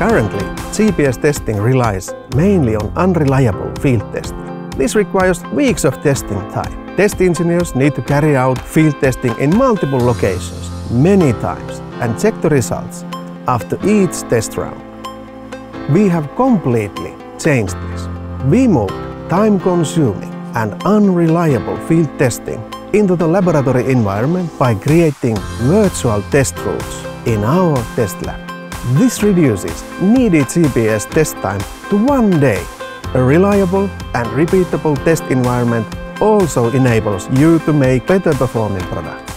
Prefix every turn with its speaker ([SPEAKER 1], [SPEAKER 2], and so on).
[SPEAKER 1] Currently, GPS testing relies mainly on unreliable field testing. This requires weeks of testing time. Test engineers need to carry out field testing in multiple locations, many times, and check the results after each test round. We have completely changed this. We moved time-consuming and unreliable field testing into the laboratory environment by creating virtual test routes in our test lab. This reduces needed GPS test time to one day. A reliable and repeatable test environment also enables you to make better performing products.